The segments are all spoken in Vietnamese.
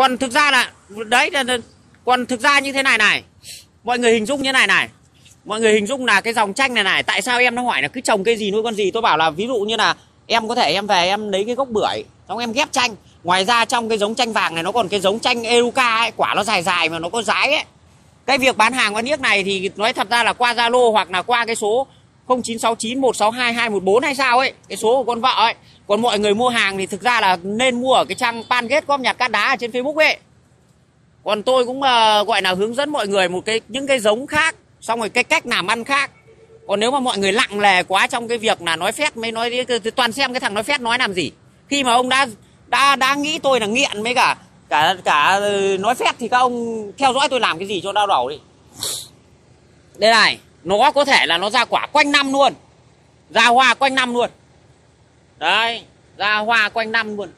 còn thực ra là, đấy, là- còn thực ra như thế này này. Mọi người hình dung như này này. Mọi người hình dung là cái dòng chanh này này, tại sao em nó hỏi là cứ trồng cây gì nuôi con gì? Tôi bảo là ví dụ như là em có thể em về em lấy cái gốc bưởi, xong em ghép chanh ngoài ra trong cái giống chanh vàng này nó còn cái giống chanh eruca ấy, quả nó dài dài mà nó có dái ấy. Cái việc bán hàng qua niếc này thì nói thật ra là qua zalo hoặc là qua cái số 0969 162 214 hay sao ấy cái số của con vợ ấy. Còn mọi người mua hàng thì thực ra là nên mua ở cái trang Pangate góp nhặt cát đá ở trên Facebook ấy. Còn tôi cũng uh, gọi là hướng dẫn mọi người một cái những cái giống khác xong rồi cái cách làm ăn khác. Còn nếu mà mọi người lặng lè quá trong cái việc là nói phét mới nói toàn xem cái thằng nói phét nói làm gì. Khi mà ông đã đã đã nghĩ tôi là nghiện mấy cả cả cả ừ, nói phét thì các ông theo dõi tôi làm cái gì cho đau đầu đi. Đây này nó có thể là nó ra quả quanh năm luôn. Ra hoa quanh năm luôn. Đấy ra hoa quanh năm luôn.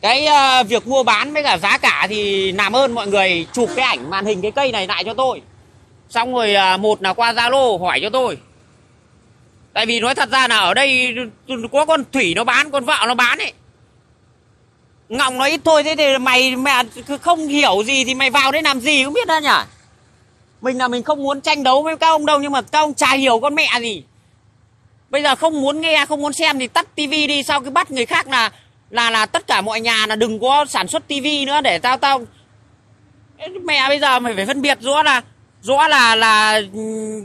Cái uh, việc mua bán với cả giá cả thì làm ơn mọi người chụp cái ảnh màn hình cái cây này lại cho tôi. Xong rồi uh, một là qua zalo hỏi cho tôi. Tại vì nói thật ra là ở đây có con thủy nó bán con vợ nó bán ấy. Ngọng nó ít thôi thế thì mày mẹ không hiểu gì thì mày vào đây làm gì không biết đâu nhỉ? Mình là mình không muốn tranh đấu với các ông đâu, nhưng mà các ông chả hiểu con mẹ gì. Bây giờ không muốn nghe, không muốn xem thì tắt tivi đi. Sao cứ bắt người khác là là là tất cả mọi nhà là đừng có sản xuất tivi nữa, để tao tao mẹ bây giờ mày phải phân biệt rõ là rõ là là ừ,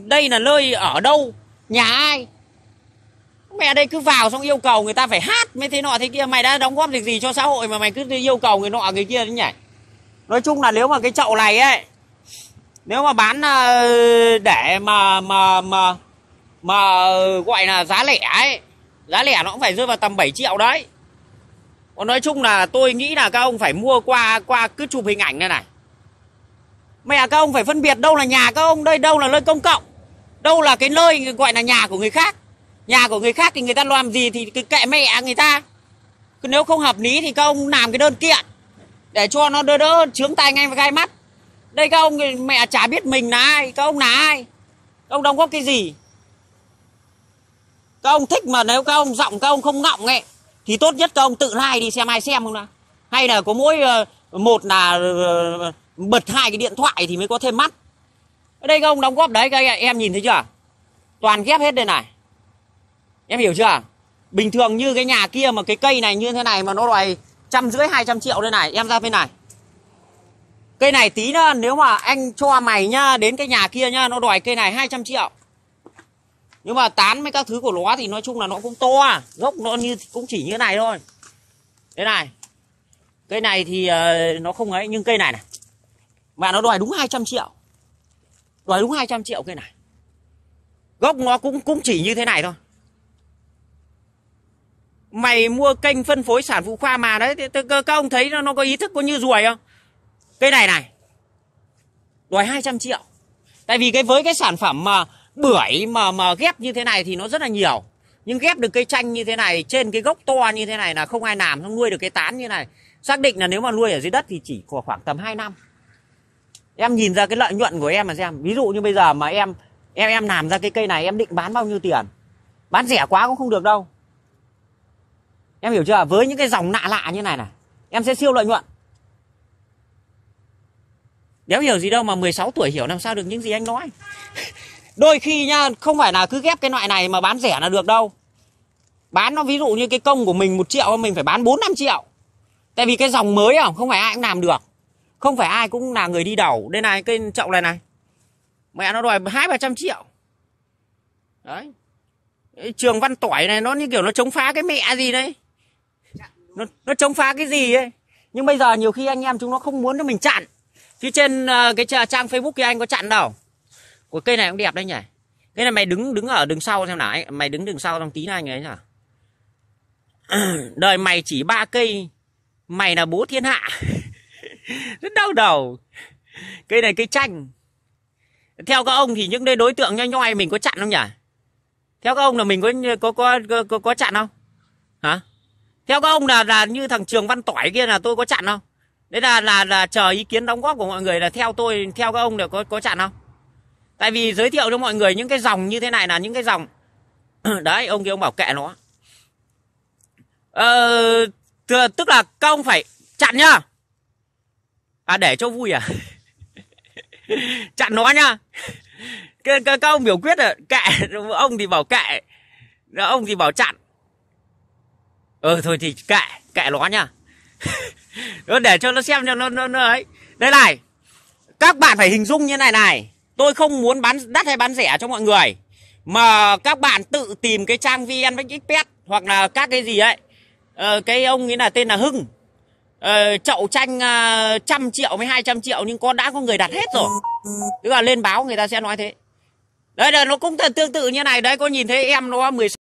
đây là nơi ở đâu, nhà ai. Mẹ đây cứ vào xong yêu cầu người ta phải hát mới thế nọ thế kia. Mày đã đóng góp việc gì cho xã hội mà mày cứ yêu cầu người nọ người kia đấy nhỉ? Nói chung là nếu mà cái chậu này ấy nếu mà bán ờ, để mà mà mà mà gọi là giá lẻ ấy, giá lẻ nó cũng phải rơi vào tầm 7 triệu đấy. Còn nói chung là tôi nghĩ là các ông phải mua qua qua cứ chụp hình ảnh này này. Mẹ, các ông phải phân biệt đâu là nhà các ông đây, đâu là nơi công cộng, đâu là cái nơi gọi là nhà của người khác. Nhà của người khác thì người ta làm gì thì cứ kệ mẹ người ta. Nếu không hợp lý thì các ông làm cái đơn kiện để cho nó đỡ đỡ chướng tai ngay và gai mắt đây các ông, mẹ chả biết mình là ai. Các ông là ai? Các ông đóng góp cái gì? Các ông thích mà nếu các ông giọng các ông không ngọng ấy, thì tốt nhất các ông tự like đi xem ai xem không nào. Hay là có mỗi ờ, một là ờ, bật hai cái điện thoại thì mới có thêm mắt. Ở đây các ông đóng góp đấy, các em nhìn thấy chưa? Toàn ghép hết đây này. Em hiểu chưa? Bình thường như cái nhà kia mà cái cây này như thế này mà nó đòi trăm rưỡi, hai trăm triệu đây này. Em ra bên này cây này tí nữa nếu mà anh cho mày nhá đến cái nhà kia nhá nó đòi cây này 200 triệu. Nhưng mà tán mấy các thứ của nó thì nói chung là nó cũng to à. gốc nó như cũng chỉ như thế này thôi. Thế này cây này thì ờ, nó không ấy nhưng cây này này. Mà nó đòi đúng 200 triệu. Đòi đúng 200 triệu cây này. Gốc nó cũng cũng chỉ như thế này thôi. Mày mua kênh phân phối sản phụ khoa mà đấy các ông thấy nó, nó có ý thức có như ruồi không? Cây này này. Đòi 200 triệu. Tại vì cái với cái sản phẩm mà bưởi mà mà ghép như thế này thì nó rất là nhiều. Nhưng ghép được cây chanh như thế này, trên cái gốc to như thế này là không ai làm, không nuôi được cái tán như này. Xác định là nếu mà nuôi ở dưới đất thì chỉ khoảng tầm 2 năm. Em nhìn ra cái lợi nhuận của em mà xem. Ví dụ như bây giờ mà em em em làm ra cái cây này, em định bán bao nhiêu tiền? Bán rẻ quá cũng không được đâu. Em hiểu chưa? Với những cái dòng lạ lạ như này này, em sẽ siêu lợi nhuận. Đéo hiểu gì đâu mà 16 tuổi hiểu làm sao được những gì anh nói. Đôi khi nha Không phải là cứ ghép cái loại này mà bán rẻ là được đâu. Bán nó ví dụ như cái công của mình một triệu Mình phải bán 4 5 triệu. Tại vì cái dòng mới không Không phải ai cũng làm được. Không phải ai cũng là người đi đầu. Đây này cái chậu này này. Mẹ nó đòi hai ba trăm triệu. Đấy. Trường văn tỏi này nó như kiểu nó chống phá cái mẹ gì đấy. Nó, nó chống phá cái gì ấy. Nhưng bây giờ nhiều khi anh em chúng nó không muốn cho mình chặn. Chứ trên ờ, cái trang Facebook kia anh có chặn đâu. Của cây này cũng đẹp đấy nhỉ. Cái này mày đứng đứng ở đường sau xem nào, anh- mày đứng đường sau trong tí này anh ấy nhỉ. Đời mày chỉ ba cây, mày là bố thiên hạ. Rất đau đầu. Cây này cây chanh. Theo các ông thì những đối tượng nhoi nhoi mình có chặn không nhỉ? Theo các ông là mình có có có có, có, có chặn không? Hả? Theo các ông là là như thằng Trường Văn Tỏi kia là tôi có chặn không? Đấy là là là chờ ý kiến đóng góp của mọi người là theo tôi theo các ông là có có chặn không? Tại vì giới thiệu cho mọi người những cái dòng như thế này là những cái dòng. Đấy ông kia ông bảo kệ nó. Ờ, Tức, là các ông phải chặn nhá. À để cho vui à? Chặn nó nhá. Các, các ông biểu quyết là kệ. Ông thì bảo kệ. Ông thì bảo chặn. Ờ thôi thì kệ kệ nó nhá. để cho nó xem cho nó nó, nó ấy. Đây này các bạn phải hình dung như này này. Tôi không muốn bán đắt hay bán rẻ cho mọi người mà các bạn tự tìm cái trang vn express hoặc là các cái gì ấy. Ờ, cái ông ấy là tên là hưng. Ờ, chậu tranh uh, à, trăm triệu với hai trăm triệu nhưng có đã có người đặt hết rồi. Tức là lên báo người ta sẽ nói thế. Đấy là nó cũng tương tự như này. Đấy có nhìn thấy em nó 16